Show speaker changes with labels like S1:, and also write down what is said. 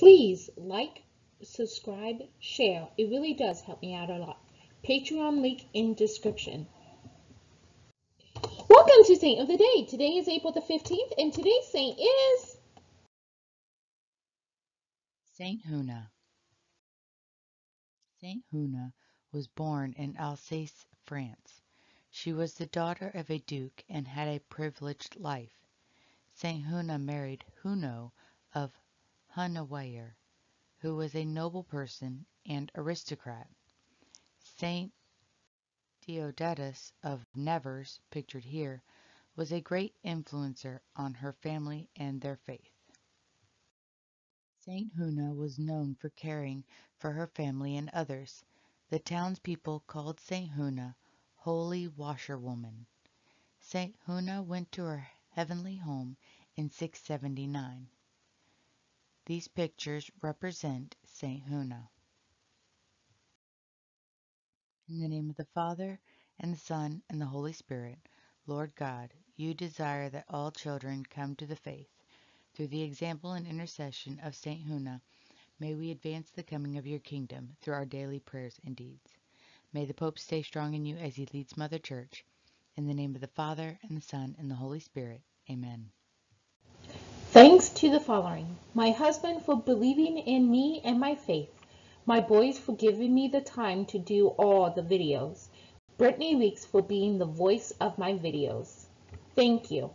S1: Please like, subscribe, share. It really does help me out a lot. Patreon link in description. Welcome to Saint of the Day. Today is April the 15th and today's saint is
S2: Saint Hunna. Saint Hunna was born in Alsace, France. She was the daughter of a duke and had a privileged life. Saint Hunna married Huno of Hunawihr, who was a noble person and aristocrat. Saint Deodatus of Nevers, pictured here, was a great influencer on her family and their faith. Saint Hunna was known for caring for her family and others. The townspeople called Saint Hunna Holy Washerwoman. Saint Huna went to her heavenly home in 679. These pictures represent Saint Hunna. In the name of the Father, and the Son, and the Holy Spirit, Lord God, you desire that all children come to the faith. Through the example and intercession of Saint Hunna, may we advance the coming of your kingdom through our daily prayers and deeds. May the Pope stay strong in you as he leads Mother Church. In the name of the Father, and the Son, and the Holy Spirit. Amen.
S1: Thanks to the following. My husband for believing in me and my faith. My boys for giving me the time to do all the videos. Brittany Weeks for being the voice of my videos. Thank you.